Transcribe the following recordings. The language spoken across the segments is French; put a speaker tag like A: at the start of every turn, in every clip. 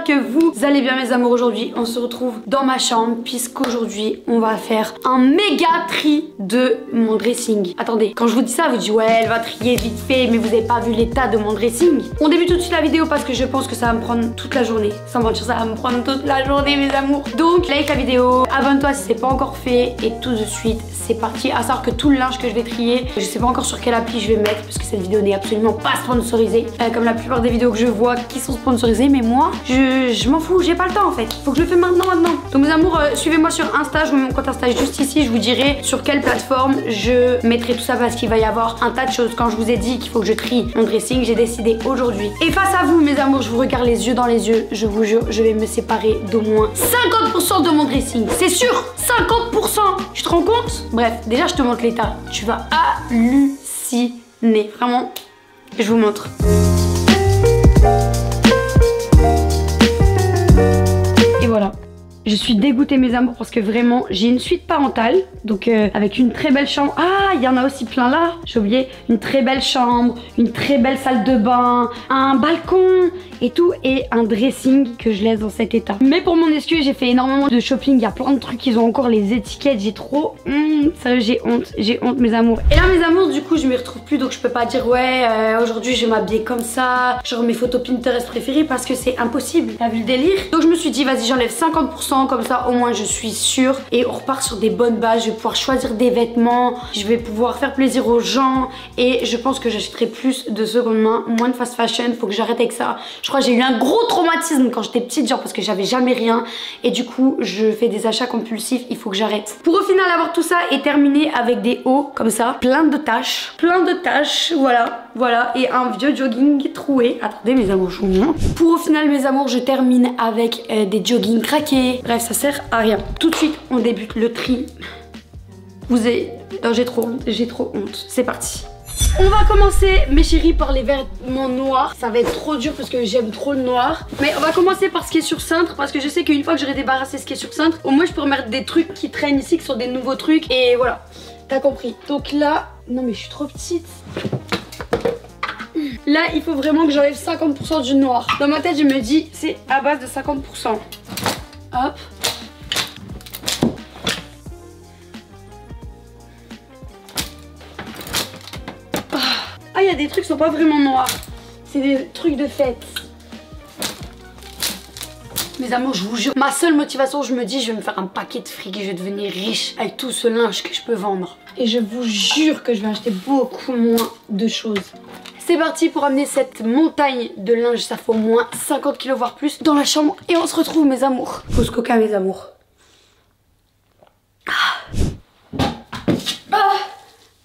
A: que vous allez bien mes amours aujourd'hui. On se retrouve dans ma chambre puisqu'aujourd'hui on va faire un méga tri de mon dressing. Attendez, quand je vous dis ça, vous dites ouais elle va trier vite fait mais vous avez pas vu l'état de mon dressing? On débute tout de suite la vidéo parce que je pense que ça va me prendre toute la journée. Sans mentir, ça va me prendre toute la journée mes amours. Donc like la vidéo, abonne-toi si c'est pas encore fait et tout de suite c'est parti. À savoir que tout le linge que je vais trier, je sais pas encore sur quelle appli je vais mettre parce que cette vidéo n'est absolument pas sponsorisée. Euh, comme la plupart des vidéos que je vois qui sont sponsorisées, mais moi, je, m'en fous, j'ai pas le temps en fait. Faut que je le fais maintenant, maintenant. Donc mes amours, euh, suivez-moi sur Insta, je vous mets mon compte Insta juste ici, je vous dirai sur quelle plateforme je mettrai tout ça parce qu'il va y avoir un tas de choses. Quand je vous ai dit qu'il faut que je trie mon dressing, j'ai décidé aujourd'hui. Et face à vous mes amours, je vous regarde les yeux dans les yeux, je vous jure, je vais me séparer d'au moins 50% de mon dressing. C'est sûr, 50% Tu te rends compte? Bref, déjà je te montre l'état. Tu vas halluciner. Vraiment, je vous montre. Je suis dégoûtée mes amours parce que vraiment j'ai une suite parentale donc euh, avec une très belle chambre. Ah il y en a aussi plein là, j'ai oublié. Une très belle chambre, une très belle salle de bain, un balcon et tout et un dressing que je laisse dans cet état. Mais pour mon excuse j'ai fait énormément de shopping, il y a plein de trucs, ils ont encore les étiquettes, j'ai trop honte, j'ai honte, j'ai honte mes amours. Et là mes amours du coup je m'y retrouve plus donc je peux pas dire ouais euh, aujourd'hui je vais m'habiller comme ça, genre mes photos Pinterest préférées parce que c'est impossible, t'as vu le délire? Donc je me suis dit vas-y j'enlève 50% comme ça au moins je suis sûre. Et on repart sur des bonnes bases. Je vais pouvoir choisir des vêtements. Je vais pouvoir faire plaisir aux gens. Et je pense que j'achèterai plus de seconde main moins de fast fashion. Faut que j'arrête avec ça. Je crois que j'ai eu un gros traumatisme quand j'étais petite genre parce que j'avais jamais rien. Et du coup je fais des achats compulsifs. Il faut que j'arrête. Pour au final avoir tout ça et terminer avec des hauts comme ça plein de taches plein de taches voilà voilà et un vieux jogging troué attendez mes amours je vous pour au final mes amours je termine avec euh, des joggings craqués Bref, ça sert à rien. Tout de suite, on débute le tri. Vous avez... j'ai trop honte, j'ai trop honte. C'est parti. On va commencer, mes chéris, par les vêtements noirs. Ça va être trop dur parce que j'aime trop le noir. Mais on va commencer par ce qui est sur cintre parce que je sais qu'une fois que j'aurai débarrassé ce qui est sur cintre, au moins je peux remettre des trucs qui traînent ici, qui sont des nouveaux trucs. Et voilà, t'as compris. Donc là, non mais je suis trop petite. Là, il faut vraiment que j'enlève 50% du noir. Dans ma tête, je me dis, c'est à base de 50%. Hop. Ah, il y a des trucs qui sont pas vraiment noirs. C'est des trucs de fête. Mes amours, je vous jure, ma seule motivation, je me dis, je vais me faire un paquet de fric et je vais devenir riche avec tout ce linge que je peux vendre. Et je vous jure que je vais acheter beaucoup moins de choses. C'est parti pour amener cette montagne de linge, ça fait au moins 50 kilos voire plus, dans la chambre et on se retrouve mes amours. Pause coca mes amours. Ah. ah.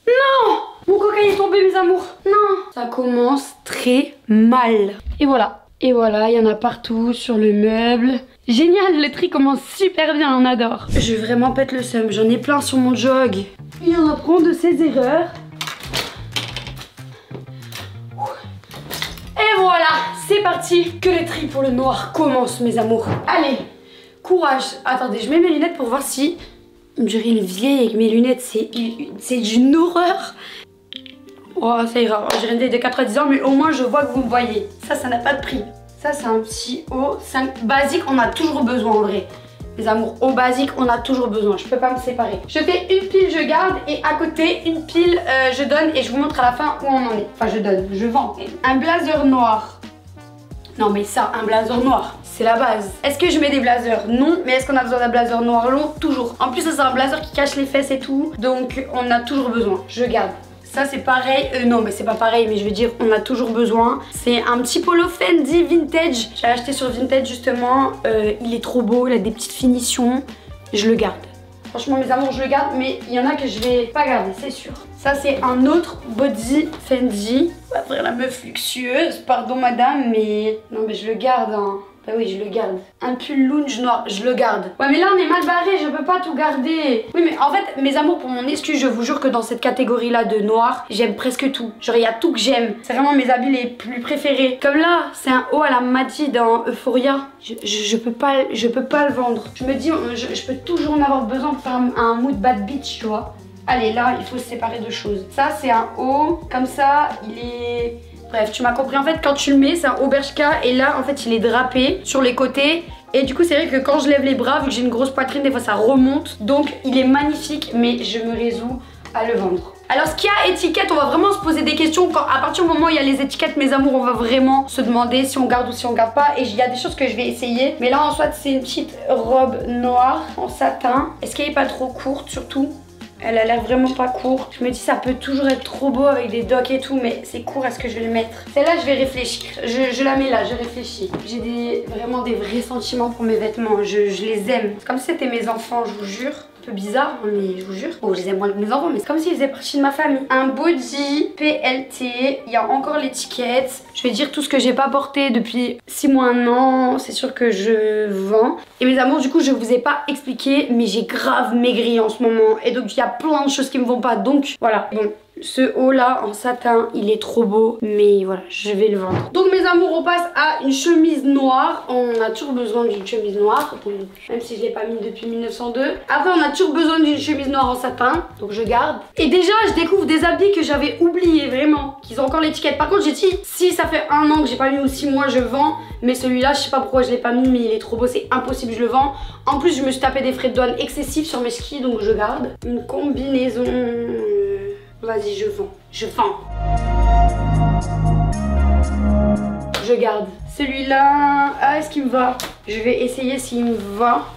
A: Non Mon coca est tombé mes amours. Non Ça commence très mal. Et voilà. Et voilà, il y en a partout sur le meuble. Génial, le tri commence super bien, on adore. Je vais vraiment pète le seum, j'en ai plein sur mon jog. Il en apprend de ses erreurs. Voilà, c'est parti. Que le tri pour le noir commence, mes amours. Allez, courage. Attendez, je mets mes lunettes pour voir si... Je dirais une vieille avec mes lunettes, c'est d'une horreur. Oh, ça ira. J'ai une de 4 à 10 ans, mais au moins je vois que vous me voyez. Ça, ça n'a pas de prix. Ça, c'est un petit haut 5 basique. On a toujours besoin en vrai. Les amours au basique, on a toujours besoin. Je peux pas me séparer. Je fais une pile, je garde et à côté, une pile, euh, je donne et je vous montre à la fin où on en est. Enfin, je donne, je vends. Un blazer noir. Non mais ça, un blazer noir, c'est la base. Est-ce que je mets des blazers? Non, mais est-ce qu'on a besoin d'un blazer noir long? Toujours. En plus, c'est un blazer qui cache les fesses et tout, donc on a toujours besoin. Je garde. Ça c'est pareil, euh, non mais c'est pas pareil mais je veux dire on a toujours besoin. C'est un petit polo Fendi vintage. J'ai acheté sur Vintage justement, euh, il est trop beau, il a des petites finitions. Je le garde. Franchement mes amours je le garde mais il y en a que je vais pas garder c'est sûr. Ça c'est un autre body Fendi. On va faire la meuf luxueuse, pardon madame mais... Non mais je le garde hein. Bah oui, je le garde. Un pull lounge noir, je le garde. Ouais, mais là, on est mal barré, je peux pas tout garder. Oui, mais en fait, mes amours, pour mon excuse, je vous jure que dans cette catégorie-là de noir, j'aime presque tout. Genre, il y a tout que j'aime. C'est vraiment mes habits les plus préférés. Comme là, c'est un haut à la Maddy dans Euphoria. Je, peux pas, le vendre. Je me dis, je, peux toujours en avoir besoin pour faire un, un mood bad bitch, tu vois. Allez, là, il faut se séparer de choses. Ça, c'est un haut. Comme ça, il est Bref, tu m'as compris. En fait, quand tu le mets, c'est un auberge-K et là, en fait, il est drapé sur les côtés. Et du coup, c'est vrai que quand je lève les bras, vu que j'ai une grosse poitrine, des fois ça remonte. Donc, il est magnifique, mais je me résous à le vendre. Alors ce qu'il y a étiquette, on va vraiment se poser des questions quand à partir du moment où il y a les étiquettes mes amours, on va vraiment se demander si on garde ou si on garde pas et il y a des choses que je vais essayer. Mais là en soit c'est une petite robe noire en satin. Est-ce qu'elle est pas trop courte surtout? Elle a l'air vraiment pas courte. Je me dis ça peut toujours être trop beau avec des docks et tout, mais c'est court, est-ce que je vais le mettre? Celle-là, je vais réfléchir. Je, la mets là, je réfléchis. J'ai vraiment des vrais sentiments pour mes vêtements. Je, je les aime. Comme si c'était mes enfants, je vous jure peu bizarre, mais je vous jure. Bon, je les aime moins que mes enfants, mais c'est comme s'ils faisaient partie de ma famille. Un body PLT, il y a encore l'étiquette. Je vais dire tout ce que j'ai pas porté depuis 6 mois, un an, c'est sûr que je vends. Et mes amours, du coup, je vous ai pas expliqué, mais j'ai grave maigri en ce moment. Et donc, il y a plein de choses qui me vont pas. Donc, voilà. Bon, ce haut là en satin, il est trop beau, mais voilà, je vais le vendre. Donc mes amours, on passe à une chemise noire. On a toujours besoin d'une chemise noire, même si je l'ai pas mis depuis 1902. Après, on a toujours besoin d'une chemise noire en satin, donc je garde. Et déjà, je découvre des habits que j'avais oubliés, vraiment, qu'ils ont encore l'étiquette. Par contre, j'ai dit, si ça fait un an que j'ai pas mis ou six mois, je vends. Mais celui-là, je sais pas pourquoi je l'ai pas mis, mais il est trop beau, c'est impossible, je le vends. En plus, je me suis tapé des frais de douane excessifs sur mes skis, donc je garde. Une combinaison... Vas-y, je vends. Je vends. Je garde. Celui-là, ah, est-ce qu'il me va? Je vais essayer s'il me va.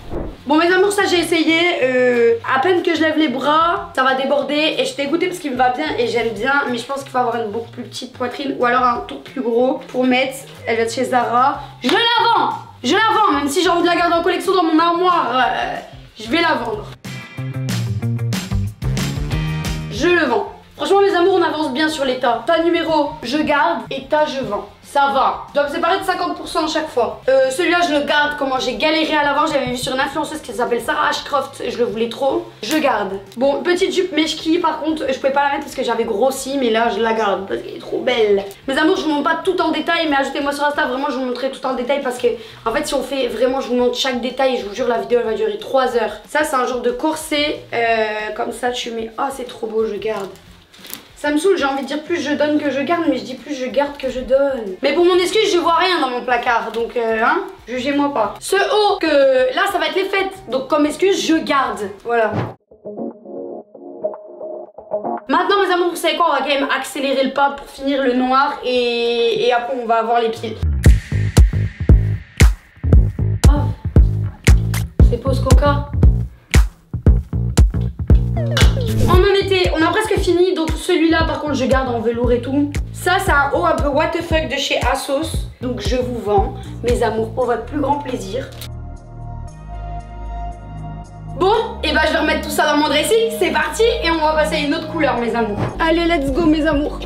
A: Bon mes amours ça j'ai essayé euh, À peine que je lève les bras Ça va déborder et je t'ai goûté parce qu'il me va bien Et j'aime bien mais je pense qu'il faut avoir une beaucoup plus petite poitrine Ou alors un tout plus gros pour mettre Elle vient de chez Zara Je la vends Je la vends même si j'ai envie de la garder en collection dans mon armoire euh, Je vais la vendre Je le vends Franchement mes amours on avance bien sur l'état. Tas numéro je garde et tas je vends. Ça va. Je dois me séparer de 50% à chaque fois. Euh, celui-là je le garde. Comment j'ai galéré à l'avant. J'avais vu sur une influenceuse qui s'appelle Sarah Ashcroft. Je le voulais trop. Je garde. Bon petite jupe meshki par contre je pouvais pas la mettre parce que j'avais grossi. Mais là je la garde parce qu'elle est trop belle. Mes amours je vous montre pas tout en détail. Mais ajoutez-moi sur Insta. Vraiment je vous montrerai tout en détail parce que en fait si on fait vraiment je vous montre chaque détail. Je vous jure la vidéo elle va durer 3 heures. Ça c'est un genre de corset. Euh, comme ça tu mets. Oh c'est trop beau je garde. Ça me saoule, j'ai envie de dire plus je donne que je garde, mais je dis plus je garde que je donne. Mais pour mon excuse, je vois rien dans mon placard, donc euh, hein, jugez-moi pas. Ce haut, que là, ça va être les fêtes, donc comme excuse, je garde. Voilà. Maintenant, mes amours, vous savez quoi, on va quand même accélérer le pas pour finir le noir et, après, on va avoir les pieds. Oh. C'est pause coca. On en était, on a presque fini, donc celui-là par contre je garde en velours et tout. Ça c'est un haut un peu what the de chez Asos, donc je vous vends mes amours pour votre plus grand plaisir. Bon, et bah je vais remettre tout ça dans mon dressing, c'est parti et on va passer à une autre couleur mes amours. Allez let's go mes amours.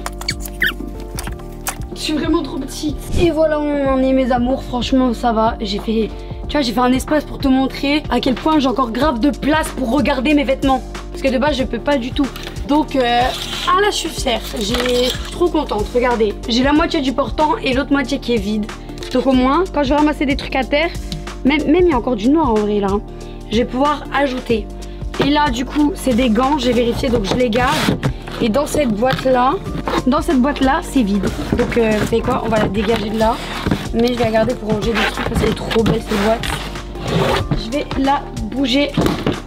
A: Je suis vraiment trop petite. Et voilà on en est mes amours, franchement ça va, j'ai fait... Tu vois, j'ai fait un espace pour te montrer à quel point j'ai encore grave de place pour regarder mes vêtements. Parce que de base, je peux pas du tout. Donc, euh, je suis fière. J'ai trop contente. Regardez, j'ai la moitié du portant et l'autre moitié qui est vide. Donc au moins, quand je vais ramasser des trucs à terre, même, même il y a encore du noir en vrai là, hein, je vais pouvoir ajouter. Et là, du coup, c'est des gants, j'ai vérifié, donc je les garde. Et dans cette boîte-là, dans cette boîte-là, c'est vide. Donc, euh, vous savez quoi On va la dégager de là. Mais je vais la garder pour ranger des trucs parce qu'elle est trop belle, cette boîte. Je vais la bouger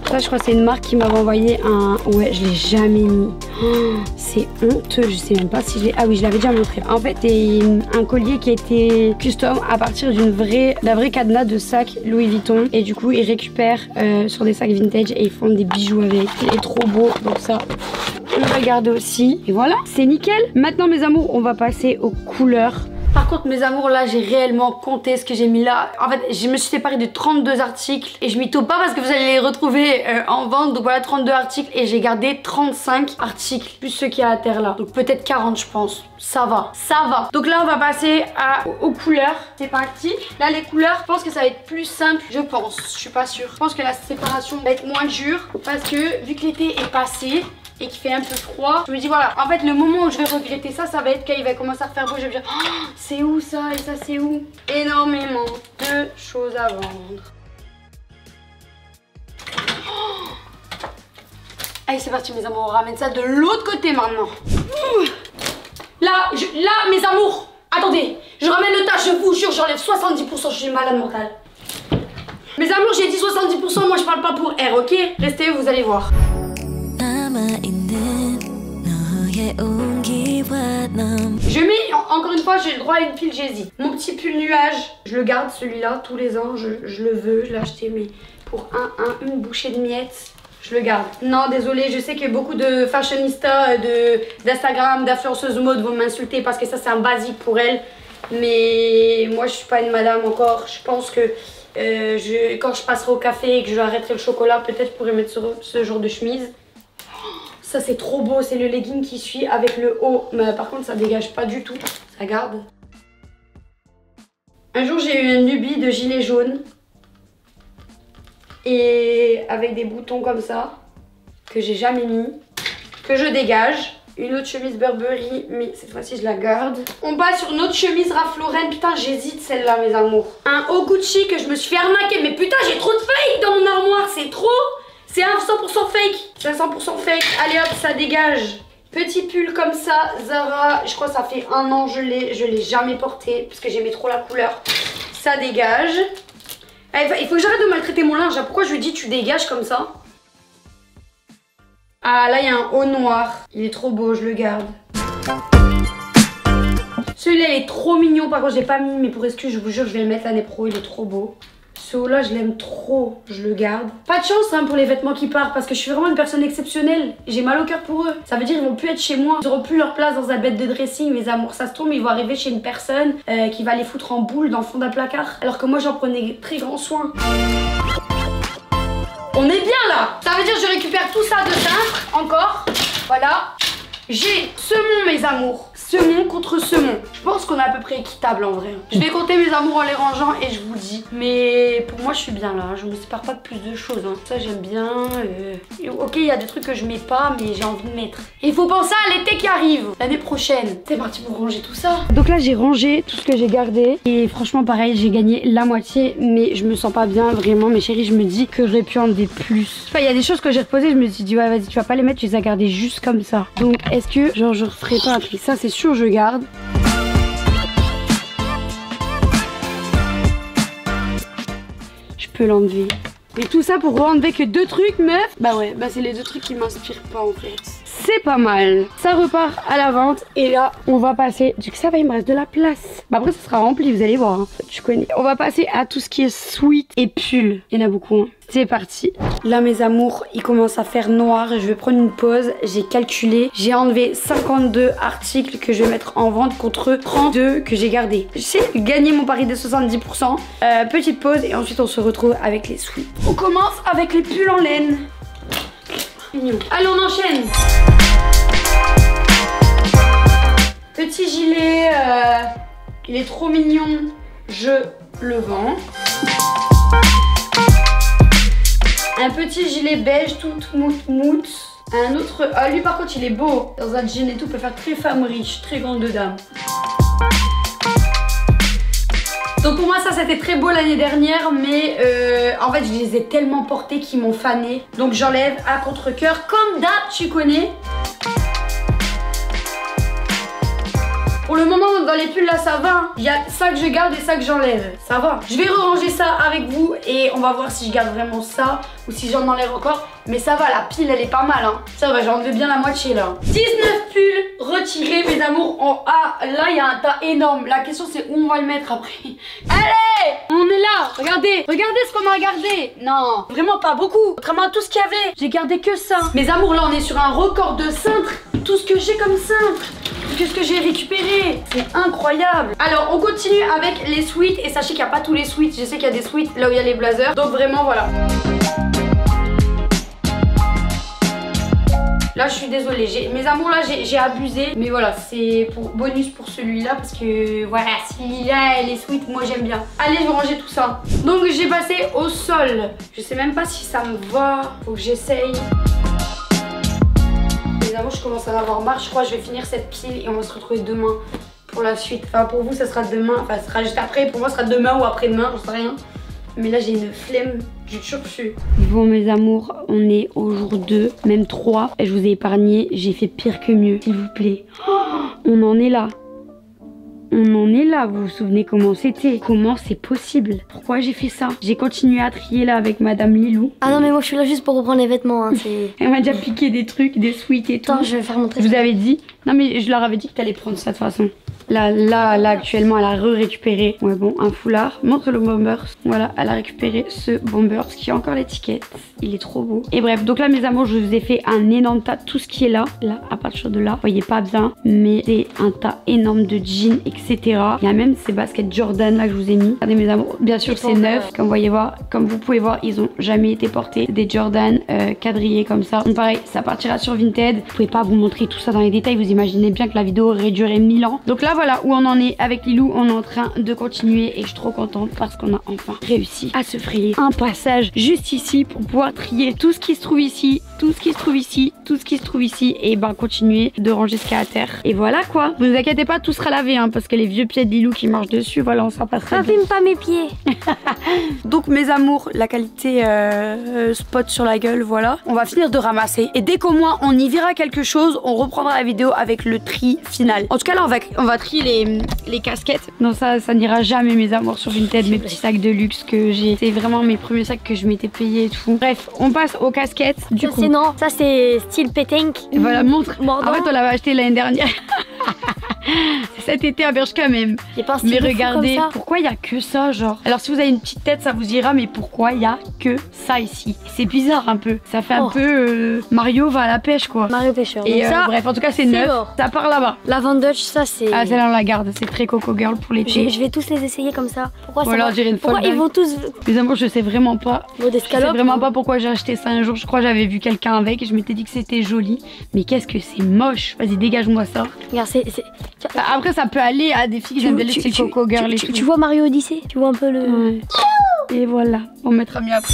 A: ça, je crois c'est une marque qui m'avait envoyé un... Ouais, je l'ai jamais mis. C'est honteux, je sais même pas si je l'ai... Ah oui, je l'avais déjà montré. En fait, c'est un collier qui a été custom à partir d'une vraie... d'un vrai cadenas de sac Louis Vuitton. Et du coup, ils récupèrent euh, sur des sacs vintage et ils font des bijoux avec. Il est trop beau, donc ça, on va garder aussi. Et voilà, c'est nickel. Maintenant, mes amours, on va passer aux couleurs. Par contre, mes amours, là, j'ai réellement compté ce que j'ai mis là. En fait, je me suis séparée de 32 articles et je m'y taupe pas parce que vous allez les retrouver euh, en vente. Donc voilà, 32 articles et j'ai gardé 35 articles, plus ceux qui y a à terre là. Donc peut-être 40, je pense. Ça va, ça va. Donc là, on va passer aux couleurs. C'est parti. Là, les couleurs, je pense que ça va être plus simple, je pense. Je suis pas sûre. Je pense que la séparation va être moins dure parce que vu que l'été est passé, et qui fait un peu froid. Je me dis voilà, en fait le moment où je vais regretter ça, ça va être quand il va commencer à faire beau. Je vais me dire oh, c'est où ça et ça c'est où? Énormément de choses à vendre. Oh. Allez c'est parti mes amours, on ramène ça de l'autre côté maintenant. Là, là, mes amours, attendez, je ramène le tas, je vous jure, j'enlève 70%, je suis malade mentale. Mes amours, j'ai dit 70%, moi je parle pas pour R, ok? Restez, vous allez voir. Je mets, encore une fois, j'ai le droit à une pile, j'hésite. Mon petit pull nuage, je le garde celui-là tous les ans, je, le veux, je l'ai mais pour un, un, une bouchée de miettes. Je le garde. Non, désolé, je sais que beaucoup de fashionistas, d'Instagram, d'influenceuses mode vont m'insulter parce que ça c'est un basique pour elles. Mais moi je suis pas une madame encore. Je pense que euh, quand je passerai au café et que je arrêterai le chocolat, peut-être je mettre ce, ce genre de chemise. Ça c'est trop beau, c'est le legging qui suit avec le haut. Mais par contre ça dégage pas du tout, ça garde. Un jour j'ai eu une nubie de gilet jaune et avec des boutons comme ça que j'ai jamais mis, que je dégage. Une autre chemise Burberry, mais cette fois-ci je la garde. On passe sur une autre chemise Ralph. Putain, j'hésite celle-là, mes amours. Un haut Gucci que je me suis fait arnaquer. Mais putain, j'ai trop de fake dans mon armoire, c'est trop. C'est un 100% fake. C'est un 100% fake. Allez hop, ça dégage. Petit pull comme ça, Zara, je crois que ça fait un an je l'ai, je l'ai jamais porté parce que j'aimais trop la couleur. Ça dégage. Eh, il faut que j'arrête de maltraiter mon linge. Pourquoi je lui dis tu dégages comme ça? Ah là il y a un haut noir. Il est trop beau, je le garde. Celui-là il est trop mignon. Par contre j'ai pas mis mais pour excuse je vous jure je vais le mettre l'année pro. Il est trop beau. Ce haut-là, je l'aime trop, je le garde. Pas de chance hein, pour les vêtements qui partent parce que je suis vraiment une personne exceptionnelle. J'ai mal au cœur pour eux. Ça veut dire qu'ils vont plus être chez moi. Ils auront plus leur place dans un bête de dressing, mes amours. Ça se tombe, ils vont arriver chez une personne euh, qui va les foutre en boule dans le fond d'un placard. Alors que moi, j'en prenais très grand soin. On est bien là Ça veut dire que je récupère tout ça de cintre, encore. Voilà. J'ai semon, mes amours semon contre semon. Je pense qu'on est à peu près équitable en vrai. Je vais compter mes amours en les rangeant et je vous dis. Mais pour moi, je suis bien là. Je me sépare pas de plus de choses. Hein. Ça, j'aime bien. Euh. Ok, il y a des trucs que je mets pas, mais j'ai envie de mettre. il faut penser à l'été qui arrive, l'année prochaine. C'est parti pour ranger tout ça. Donc là, j'ai rangé tout ce que j'ai gardé. Et franchement, pareil, j'ai gagné la moitié, mais je me sens pas bien vraiment. Mes chéris, je me dis que j'aurais pu enlever plus. Enfin, il y a des choses que j'ai reposées. Je me suis dit, ouais, vas-y, tu vas pas les mettre, tu les as gardées juste comme ça. Donc, est-ce que, genre, je referai pas un truc? Ça, c'est je garde. Je peux l'enlever. Et tout ça pour enlever que deux trucs, meuf Bah ouais, bah c'est les deux trucs qui m'inspirent pas en fait c'est pas mal. Ça repart à la vente et là on va passer, du que ça va il me reste de la place. Bah après ça sera rempli, vous allez voir, hein. tu connais. On va passer à tout ce qui est sweat et pull. Il y en a beaucoup. Hein. C'est parti. Là mes amours, il commence à faire noir. Je vais prendre une pause. J'ai calculé. J'ai enlevé 52 articles que je vais mettre en vente contre 32 que j'ai gardés. J'ai gagné mon pari de 70%. Euh, petite pause et ensuite on se retrouve avec les sweats. On commence avec les pulls en laine. Allez, on enchaîne. Petit gilet, euh, il est trop mignon. Je le vends. Un petit gilet beige tout mout mout. Un autre, ah lui par contre il est beau. Dans un jean et tout, peut faire très femme riche, très grande dame. Donc pour moi ça c'était très beau l'année dernière mais euh, en fait je les ai tellement portés qu'ils m'ont fané. Donc j'enlève à contre-coeur comme d'hab tu connais. Pour le moment, dans les pulls là, ça va. Hein. Il y a ça que je garde et ça que j'enlève. Ça va. Je vais ranger ça avec vous et on va voir si je garde vraiment ça ou si j'en enlève encore. Mais ça va, la pile, elle est pas mal. Hein. Ça va, j'ai enlevé bien la moitié là. 19 pulls retirés, mes amours. En A, là, il y a un tas énorme. La question, c'est où on va le mettre après. Allez On est là. Regardez. Regardez ce qu'on a gardé. Non, vraiment pas beaucoup. Contrairement à tout ce qu'il y avait. J'ai gardé que ça. Mes amours, là, on est sur un record de cintre. Tout ce que j'ai comme cintre qu'est-ce que j'ai récupéré. C'est incroyable. Alors on continue avec les suites et sachez qu'il n'y a pas tous les suites Je sais qu'il y a des suites là où il y a les blazers. Donc vraiment voilà. Là je suis désolée, mes amours là j'ai abusé. Mais voilà c'est pour bonus pour celui-là Parce que voilà y a les suites moi j'aime bien. Allez je vais ranger tout ça. Donc j'ai passé au sol. Je sais même pas si ça me va. Faut que j'essaye je commence à en avoir marre. Je crois que je vais finir cette pile et on va se retrouver demain pour la suite. Enfin, pour vous, ça sera demain. Enfin, ça sera juste après. Pour moi, ça sera demain ou après-demain, j'en sais rien. Mais là, j'ai une flemme. J'ai toujours su. Bon mes amours, on est au jour 2, même 3. Et je vous ai épargné, j'ai fait pire que mieux, s'il vous plaît. Oh, on en est là. On en est là, vous vous souvenez comment c'était Comment c'est possible Pourquoi j'ai fait ça? J'ai continué à trier là avec Madame Lilou.
B: Ah non mais moi je suis là juste pour reprendre les vêtements. Hein,
A: Elle m'a déjà piqué des trucs, des sweats et tout.
B: Attends, je vais faire mon
A: Je vous avais dit? Non mais je leur avais dit que t'allais prendre ça de toute façon. Là, là, là, actuellement, elle a re-récupéré, ouais bon, un foulard. Montre le bombers. Voilà, elle a récupéré ce bombers qui a encore l'étiquette. Il est trop beau. Et bref, donc là, mes amours, je vous ai fait un énorme tas. Tout ce qui est là, là, à partir de là, vous voyez pas bien, mais c'est un tas énorme de jeans, etc. Il y a même ces baskets Jordan là que je vous ai mis. Regardez, mes amours, bien sûr, c'est neuf. Comme vous voyez voir, comme vous pouvez voir, ils ont jamais été portés. Des Jordan euh, quadrillés comme ça. Donc pareil, ça partira sur Vinted. Vous pouvez pas vous montrer tout ça dans les détails. Vous imaginez bien que la vidéo aurait duré 1000 ans. Donc là, voilà où on en est avec Lilou. On est en train de continuer et je suis trop contente parce qu'on a enfin réussi à se frayer un passage juste ici pour pouvoir trier tout ce qui se trouve ici, tout ce qui se trouve ici, tout ce qui se trouve ici et ben continuer de ranger ce qu'il y a à terre. Et voilà quoi. Vous inquiétez pas, tout sera lavé hein, parce que les vieux pieds de Lilou qui marchent dessus, voilà, on s'en passera.
B: Ça pas mes pieds.
A: Donc mes amours, la qualité euh, spot sur la gueule, voilà. On va finir de ramasser et dès qu'au moins on y verra quelque chose, on reprendra la vidéo avec le tri final. En tout cas là, on va, on va trier les, les casquettes. Non ça, ça n'ira jamais mes amours sur Vinted, mes petits sacs de luxe que j'ai. C'est vraiment mes premiers sacs que je m'étais payé et tout. Bref, on passe aux casquettes. Du
B: ça, c'est non, ça c'est style pétanque.
A: Voilà, montre. En fait, on l'avait acheté l'année dernière. cet été à Berge quand même. mais regardez, pourquoi il y a que ça, genre? Alors si vous avez une petite tête, ça vous ira, mais pourquoi il y a que ça ici? C'est bizarre un peu. Ça fait un oh. peu euh, Mario va à la pêche, quoi.
B: Mario pêcheur.
A: Et euh, bref, en tout cas, c'est neuf. Ça part là-bas.
B: La Van Dutch, ça c'est.
A: Ah, celle-là on la garde. C'est très Coco Girl pour les pieds.
B: Je vais tous les essayer comme ça. Pourquoi
A: voilà,
B: ça
A: une
B: Pourquoi ils vont tous.
A: Les amours, je sais vraiment pas. je sais vraiment pas pourquoi j'ai acheté ça un jour. Je crois que j'avais vu quelqu'un avec et je m'étais dit que c'était joli. Mais qu'est-ce que c'est moche. Vas-y, dégage-moi ça.
B: Regarde, c'est.
A: Après, ça peut aller à des filles qui aiment bien les Coco Girl
B: tu, tu, vois Mario Odyssey Tu vois un peu le.
A: Et voilà, on mettra mieux après.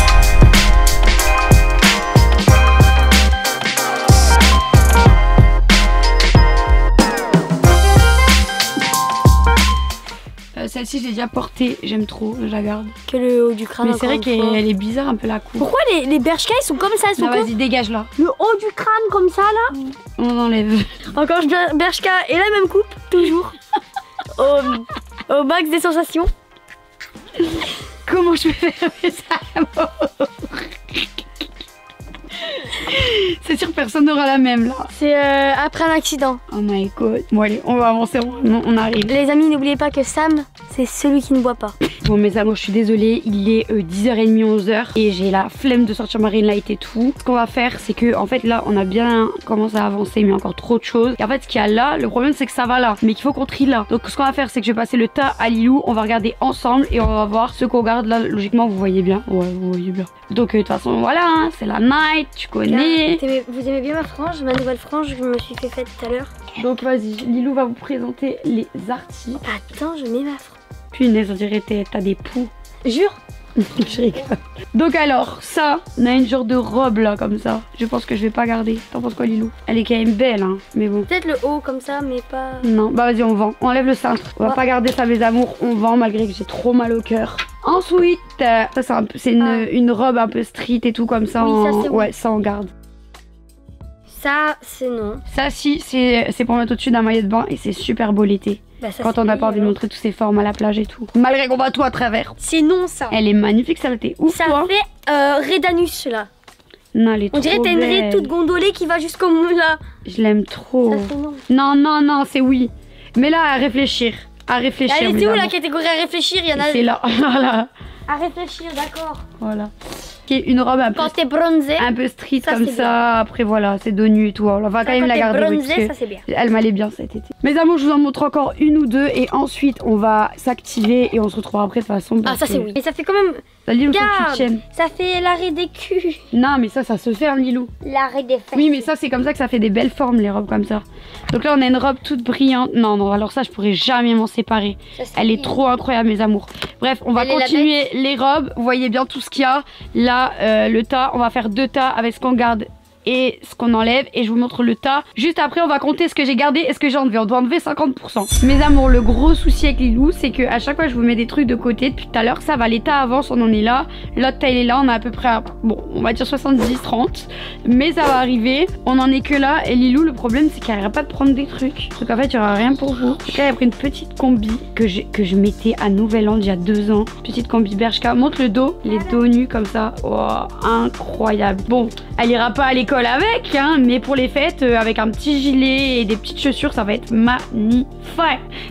A: Celle-ci, je l'ai déjà portée, j'aime trop, je la garde.
B: Que le haut du crâne.
A: Mais c'est vrai qu'elle est bizarre un peu la coupe.
B: Pourquoi les, les bershka ils sont comme ça ils sont
A: Vas-y, dégage là.
B: Le haut du crâne comme ça là
A: On enlève.
B: Encore Bershka et la même coupe, toujours. au, au max des sensations.
A: Comment je vais faire ça C'est sûr personne n'aura la même là.
B: C'est euh, après un accident.
A: Oh my god. Bon allez, on va avancer, on, on arrive.
B: Les amis, n'oubliez pas que Sam, c'est celui qui ne boit pas.
A: Bon mes amours, je suis désolée, il est 10h30, euh, 11h et j'ai la flemme de sortir Marine Light et tout. Ce qu'on va faire, c'est que en fait là, on a bien commencé à avancer, mais encore trop de choses. Et en fait, ce qu'il y a là, le problème c'est que ça va là, mais qu'il faut qu'on trie là. Donc ce qu'on va faire, c'est que je vais passer le tas à Lilou, on va regarder ensemble et on va voir ce qu'on regarde là. Logiquement, vous voyez bien. Ouais, vous voyez bien. Donc euh, de toute façon, voilà, hein, c'est la night, tu connais.
B: Vous aimez bien ma frange, ma nouvelle frange que je me suis fait faite tout à l'heure
A: Donc vas-y, Lilou va vous présenter les articles.
B: Attends, je mets ma frange.
A: Punaise, on dirait t'as des poux.
B: Jure
A: je rigole. Donc alors, ça, on a une genre de robe là, comme ça. Je pense que je vais pas garder. T'en penses quoi, Lilou? Elle est quand même belle, hein. Mais bon.
B: Peut-être le haut comme ça, mais pas.
A: Non, bah vas-y, on vend. On enlève le cintre. On va pas garder ça, mes amours. On vend malgré que j'ai trop mal au cœur. Ensuite, euh, ça c'est une, ah. une, robe un peu street et tout comme ça.
B: Oui, ça,
A: ouais, ça on garde.
B: Ça, c'est non.
A: Ça, si, c'est pour mettre au-dessus d'un maillot de bain et c'est super beau l'été. Bah, quand on n'a pas envie de montrer tous ses formes à la plage et tout. Malgré qu'on va tout à travers.
B: C'est non, ça.
A: Elle est magnifique, ça t'es ouf,
B: Ça fait euh, Redanus, là.
A: Non, elle est
B: On dirait
A: t'as
B: une raie toute gondolée qui va jusqu'au là.
A: Je l'aime trop.
B: Ça, non.
A: non, non, non, c'est oui. Mais là, à réfléchir. À réfléchir.
B: Elle était où la catégorie à réfléchir? Il y en a.
A: C'est là, voilà.
B: À réfléchir, d'accord.
A: Voilà qui est une robe un peu,
B: quand t'es bronzé,
A: un peu street comme ça. Après voilà, c'est de nuit et tout. On va quand même la garder.
B: Bronzé, ça c'est bien.
A: Elle m'allait bien cet été. Mes amours, je vous en montre encore une ou deux et ensuite on va s'activer et on se retrouvera après de toute façon.
B: Ah ça c'est oui. Mais ça fait quand même.
A: Ça, Lilou, Regarde,
B: ça fait l'arrêt des culs.
A: Non mais ça, ça se un Lilou.
B: L'arrêt des fesses.
A: Oui mais ça c'est comme ça que ça fait des belles formes les robes comme ça. Donc là on a une robe toute brillante. Non non alors ça je pourrais jamais m'en séparer. Elle est trop incroyable mes amours. Bref on va continuer les robes. Vous voyez bien tout ce qu'il y a. Là euh, le tas on va faire deux tas avec ce qu'on garde et ce qu'on enlève et je vous montre le tas. Juste après, on va compter ce que j'ai gardé et ce que j'ai enlevé. On doit enlever 50%. Mes amours, le gros souci avec Lilou, c'est que à chaque fois, je vous mets des trucs de côté depuis tout à l'heure. Ça va, l'état avance, on en est là. L'autre taille est là, on a à peu près, bon, on va dire 70-30. Mais ça va arriver. On en est que là. Et Lilou, le problème, c'est qu'elle n'arrête pas de prendre des trucs. Donc en fait, il n'y aura rien pour vous. Là, elle a pris une petite combi que, que je mettais à Nouvelle-An il y a deux ans. Petite combi Bershka. Montre le dos, les dos nus comme ça. Oh, incroyable. Bon, elle ira pas à l'école avec, hein, mais pour les fêtes, euh, avec un petit gilet et des petites chaussures, ça va être magnifique.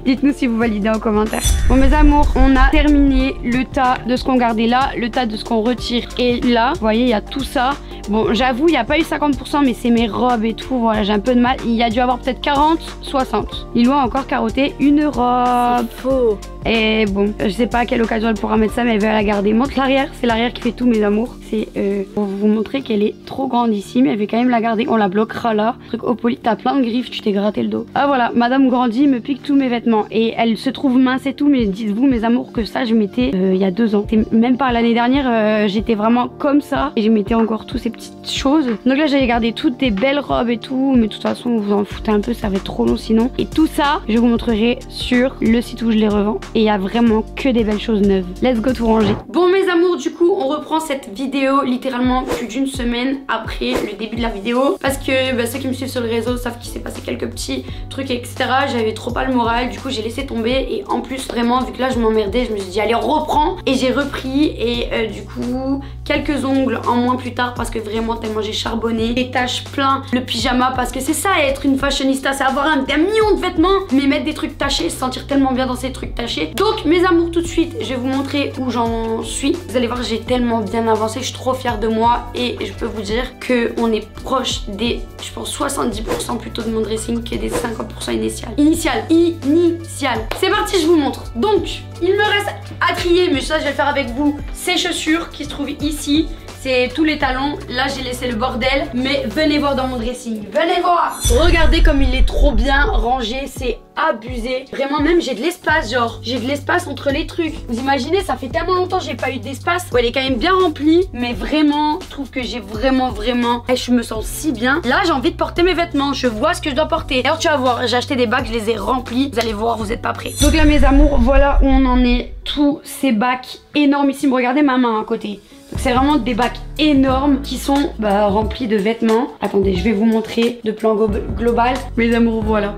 A: Dites-nous si vous validez en commentaire. Bon, mes amours, on a terminé le tas de ce qu'on gardait là, le tas de ce qu'on retire et là. Vous voyez, il y a tout ça. Bon, j'avoue, il n'y a pas eu 50%, mais c'est mes robes et tout. Voilà, j'ai un peu de mal. Il y a dû avoir peut-être 40, 60. Il doit encore carotté une robe.
B: Faux.
A: Et bon, je sais pas à quelle occasion elle pourra mettre ça, mais elle veut la garder. Montre l'arrière, c'est l'arrière qui fait tout, mes amours. C'est euh, pour vous montrer qu'elle est trop grande ici, mais elle veut quand même la garder. On la bloquera là. Truc au t'as plein de griffes, tu t'es gratté le dos. Ah voilà, Madame grandit, me pique tous mes vêtements. Et elle se trouve mince et tout, mais dites-vous, mes amours, que ça, je mettais euh, il y a deux ans. Même pas l'année dernière, euh, j'étais vraiment comme ça. Et je mettais encore tous ces petites choses. Donc là, j'avais gardé toutes des belles robes et tout, mais de toute façon, vous en foutez un peu, ça va être trop long sinon. Et tout ça, je vous montrerai sur le site où je les revends et il y a vraiment que des belles choses neuves. Let's go tout ranger. Bon mes amours, du coup, on reprend cette vidéo littéralement plus d'une semaine après le début de la vidéo parce que bah, ceux qui me suivent sur le réseau savent qu'il s'est passé quelques petits trucs, etc. J'avais trop pas le moral, du coup j'ai laissé tomber et en plus vraiment vu que là je m'emmerdais, je me suis dit allez reprends et j'ai repris et euh, du coup quelques ongles en moins plus tard parce que vraiment tellement j'ai charbonné, des taches plein, le pyjama parce que c'est ça être une fashionista, c'est avoir un, million de vêtements mais mettre des trucs tachés, se sentir tellement bien dans ces trucs tachés. Donc mes amours tout de suite je vais vous montrer où j'en suis. Vous allez voir j'ai tellement bien avancé je suis trop fière de moi et je peux vous dire que on est proche des je pense 70% plutôt de mon dressing que des 50% initial initial initial c'est parti je vous montre. Donc il me reste à trier mais ça je vais le faire avec vous. Ces chaussures qui se trouvent ici c'est tous les talons. Là, j'ai laissé le bordel. Mais venez voir dans mon dressing. Venez voir. Regardez comme il est trop bien rangé. C'est abusé. Vraiment, même j'ai de l'espace, genre. J'ai de l'espace entre les trucs. Vous imaginez, ça fait tellement longtemps que j'ai pas eu d'espace. elle est quand même bien remplie. Mais vraiment, je trouve que j'ai vraiment, vraiment... Et je me sens si bien. Là, j'ai envie de porter mes vêtements. Je vois ce que je dois porter. Alors, tu vas voir, j'ai acheté des bacs, je les ai remplis. Vous allez voir, vous êtes pas prêts. Donc là, mes amours, voilà où on en est. Tous ces bacs énormissimes. Regardez ma main à côté. C'est vraiment des bacs énormes qui sont bah, remplis de vêtements. Attendez, je vais vous montrer de plan global. Mes amours, voilà.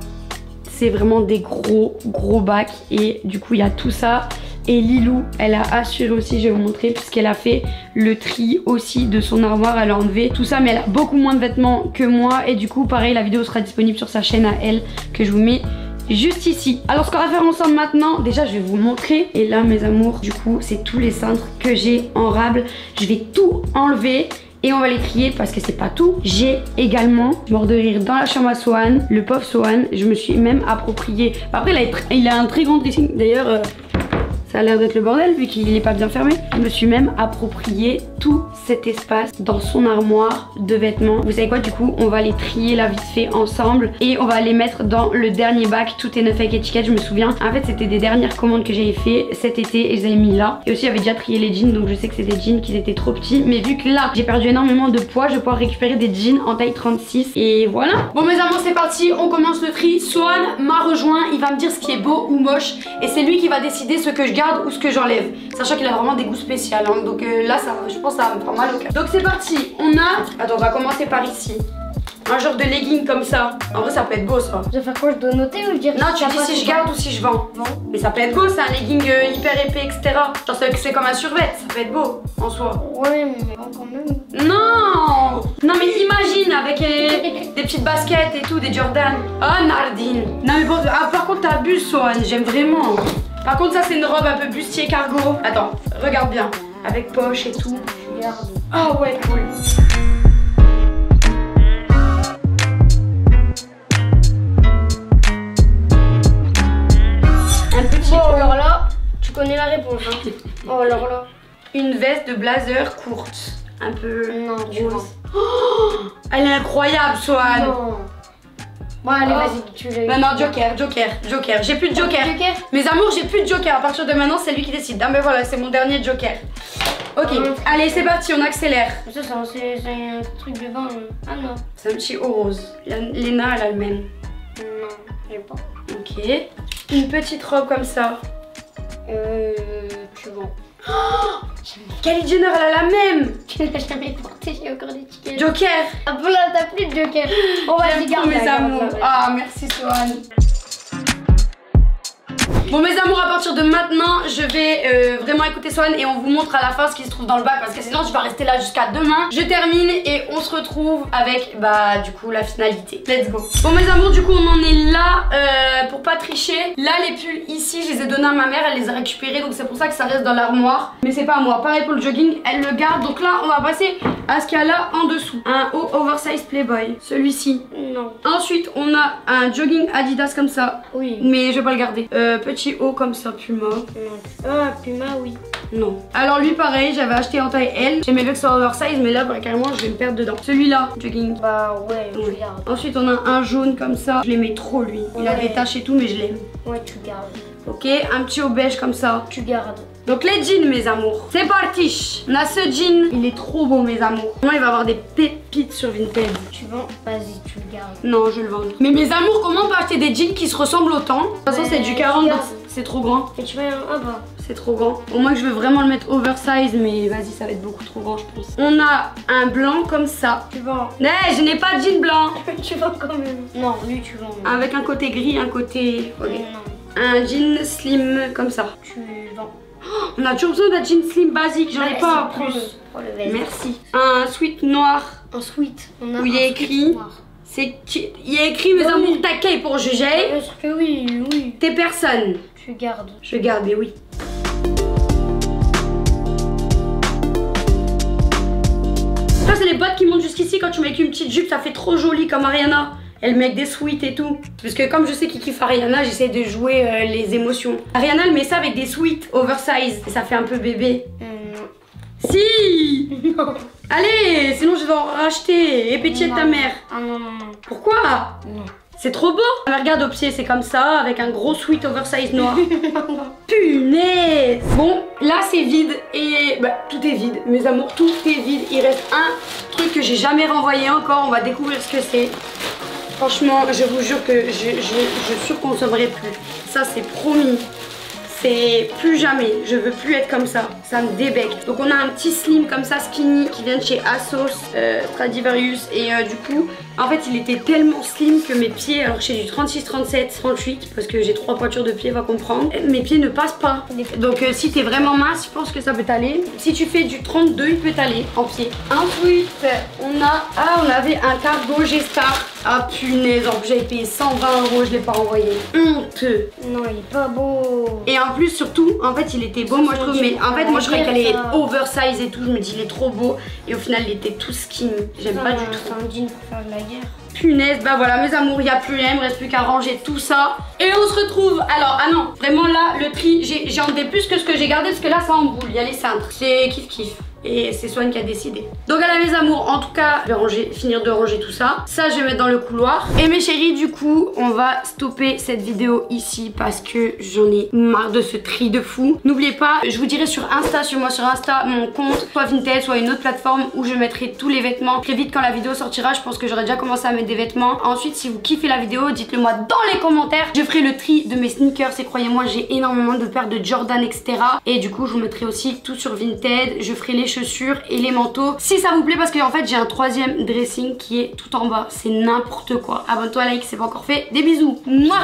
A: C'est vraiment des gros, gros bacs. Et du coup, il y a tout ça. Et Lilou, elle a assuré aussi, je vais vous montrer, puisqu'elle a fait le tri aussi de son armoire, elle a enlevé tout ça, mais elle a beaucoup moins de vêtements que moi. Et du coup, pareil, la vidéo sera disponible sur sa chaîne à elle, que je vous mets juste ici. Alors ce qu'on va faire ensemble maintenant, déjà je vais vous montrer. Et là mes amours, du coup c'est tous les cintres que j'ai en rable. Je vais tout enlever et on va les trier parce que c'est pas tout. J'ai également, mort de rire, dans la chambre à Swan, le pauvre Swan. Je me suis même approprié. Après, il a, un très grand dressing. D'ailleurs, euh, ça a l'air d'être le bordel vu qu'il n'est pas bien fermé. Je me suis même approprié tout cet espace dans son armoire de vêtements. Vous savez quoi du coup on va les trier là vite fait ensemble et on va les mettre dans le dernier bac. Tout est neuf avec étiquette je me souviens. En fait c'était des dernières commandes que j'avais fait cet été et je les avais mis là. Et aussi j'avais déjà trié les jeans donc je sais que c'est des jeans qui étaient trop petits. Mais vu que là j'ai perdu énormément de poids je vais pouvoir récupérer des jeans en taille 36 et voilà. Bon mes amours c'est parti on commence le tri. Swan m'a rejoint il va me dire ce qui est beau ou moche et c'est lui qui va décider ce que je garde ou ce que j'enlève. Sachant qu'il a vraiment des goûts spéciaux. Hein. Donc euh, là, ça, je pense que ça va me faire mal au cœur. Donc c'est parti. On a... Attends, on va commencer par ici. Un genre de legging comme ça. En vrai, ça peut être beau ça.
B: Je dois faire quoi? Je dois noter ou dire?
A: Non, tu dis si je garde ou si je vends. Non. Mais ça peut être beau, c'est un legging euh, hyper épais, etc. Genre, c'est comme un survêt, ça peut être beau en soi.
B: Ouais, mais quand même.
A: Non Non, mais imagine avec euh, des petites baskets et tout, des Jordan. Oh, Nardine. Non, mais bon, ah, par contre, t'abuses, Swan. J'aime vraiment. Par contre, ça, c'est une robe un peu bustier cargo. Attends, regarde bien. Avec poche et tout. Regarde. Oh ouais, cool.
B: Un petit bon, alors là, tu connais la réponse. Hein. oh, alors là.
A: Une veste de blazer courte. Un peu
B: non,
A: rose. Oh, elle est incroyable, Swan.
B: Non. Bon, allez, oh. vas-y, tu l'as.
A: Non, non, Joker, Joker, Joker. J'ai plus de Joker.
B: joker.
A: Mes amours, j'ai plus de Joker. À partir de maintenant, c'est lui qui décide. Ah, mais voilà, c'est mon dernier Joker. Ok, allez, c'est parti, on accélère.
B: Ça, c'est un truc de bain. euh. Ah non.
A: C'est un petit haut rose. Léna, elle a le même.
B: Non, j'ai pas.
A: Ok. Une petite robe comme ça.
B: Euh. Tu
A: Kylie Jenner, elle a la même.
B: Tu l'as jamais porté, j'ai encore des tickets.
A: Joker.
B: Ah, pour là, t'as plus de joker. On va
A: J'aime trop mes amours. Ah, merci Swan. Bon mes amours, à partir de maintenant, je vais euh, vraiment écouter Swan et on vous montre à la fin ce qui se trouve dans le bac parce que sinon je vais rester là jusqu'à demain. Je termine et on se retrouve avec bah du coup la finalité. Let's go. Bon mes amours, du coup on en est là euh, pour pas tricher. Là les pulls ici, je les ai donnés à ma mère, elle les a récupérés donc c'est pour ça que ça reste dans l'armoire. Mais c'est pas à moi. Pareil pour le jogging, elle le garde. Donc là on va passer à ce qu'il y a là en dessous. Un haut oversize Playboy. Celui-ci.
B: Non.
A: Ensuite, on a un jogging Adidas comme ça,
B: Oui.
A: mais je vais pas le garder. Euh, petit haut comme ça, Puma.
B: Non. Ah, Puma, oui.
A: Non. Alors lui, pareil, j'avais acheté en taille L. J'aimais bien que ce soit oversize, mais là, bah, carrément, je vais me perdre dedans. Celui-là, jogging.
B: Bah, ouais,
A: Oui.
B: tu gardes.
A: Ensuite, on a un jaune comme ça. Je l'aimais trop, lui. Il a des taches et tout, mais je l'aime.
B: Ouais, tu gardes.
A: Ok, un petit haut beige comme ça.
B: Tu gardes.
A: Donc les jeans, mes amours. C'est parti. On a ce jean. Il est trop beau, mes amours. Moi, il va avoir des pépites sur Vinted.
B: Tu vends Vas-y, tu le gardes.
A: Non, je le vends. Mais mes amours, comment on peut acheter des jeans qui se ressemblent autant De toute façon,
B: Ouais,
A: c'est du 40,
B: regarde.
A: c'est trop grand.
B: Et tu mets un. Ah bah.
A: C'est trop grand. Au moins je veux vraiment le mettre oversize, mais vas-y, ça va être beaucoup trop grand, je pense. On a un blanc comme ça.
B: Tu vends.
A: Mais je n'ai pas de jean blanc.
B: tu vends quand même. Non, lui, tu vends.
A: Avec un côté gris, un côté. ok.
B: Non,
A: Un jean slim comme ça.
B: tu vends.
A: On a toujours besoin d'un jean slim basique, j'en ai pas en plus. Merci. Un sweat noir.
B: Un sweat. On a
A: Où il
B: un
A: écrit-. C'est il y a écrit mes
B: Oui.
A: amours taquets pour juger.
B: Que oui, oui.
A: T'es personne.
B: Tu gardes.
A: Je garde, mais oui. Ça, c'est les bottes qui montent jusqu'ici. Quand tu mets avec une petite jupe, ça fait trop joli comme Ariana. Elle met des sweats et tout. Parce que comme je sais qu'il kiffe Ariana, j'essaie de jouer euh, les émotions. Ariana, elle met ça avec des sweats oversize. Et ça fait un peu bébé.
B: Euh,
A: Si
B: non.
A: Allez, sinon je vais en racheter. Et pétier de ta mère.
B: Ah non, non, non.
A: Pourquoi?
B: Non.
A: C'est trop beau Mais Regarde au pied, c'est comme ça, avec un gros sweat oversize noir. Punaise Bon, là c'est vide et... Bah, tout est vide, mes amours, tout est vide. Il reste un truc que j'ai jamais renvoyé encore, on va découvrir ce que c'est. Franchement, je vous jure que je, je, je surconsommerai plus. Ça c'est promis. C'est plus jamais, je veux plus être comme ça, ça me débecte. Donc on a un petit slim comme ça, skinny, qui vient de chez Asos, euh, Stradivarius. Et euh, du coup, en fait il était tellement slim que mes pieds, alors j'ai du 36, 37, 38, parce que j'ai trois pointures de pieds, va comprendre, mes pieds ne passent pas. Donc euh, si t'es vraiment mince, je pense que ça peut t'aller. Si tu fais du 32, il peut t'aller en pied. Ensuite, on a, ah on avait un cargo G-Star. Ah punaise, en plus j'avais payé 120 euros, je l'ai pas envoyé. Honteux.
B: Non, il est pas beau.
A: Et en plus, surtout, en fait, il était beau, moi je trouve, mais en fait, moi je croyais qu'elle est oversize et tout. Je me dis, il est trop beau. Et au final, il était tout skinny. J'aime pas du tout.
B: C'est un jean pour faire de la guerre.
A: Punaise, bah voilà, mes amours, il n'y a plus rien, il me reste plus qu'à ranger tout ça. Et on se retrouve. Alors, ah non, vraiment là, le tri, j'ai enlevé plus que ce que j'ai gardé parce que là, ça emboule. Il y a les cintres. C'est kiff kiff. Et c'est Swan qui a décidé. Donc à mes amours, en tout cas, je vais ranger, finir de ranger tout ça. Ça, je vais mettre dans le couloir. Et mes chéris, du coup, on va stopper cette vidéo ici parce que j'en ai marre de ce tri de fou. N'oubliez pas, je vous dirai sur Insta, sur moi sur Insta, mon compte, soit Vinted, soit une autre plateforme où je mettrai tous les vêtements. Très vite, quand la vidéo sortira, je pense que j'aurai déjà commencé à mettre des vêtements. Ensuite, si vous kiffez la vidéo, dites-le moi dans les commentaires. Je ferai le tri de mes sneakers et croyez-moi, j'ai énormément de paires de Jordan, etc. Et du coup, je vous mettrai aussi tout sur Vinted. Je ferai les chaussures et les manteaux. Si ça vous plaît, parce qu'en fait j'ai un troisième dressing qui est tout en bas. C'est n'importe quoi. Abonne-toi, like, c'est pas encore fait. Des bisous. Moi.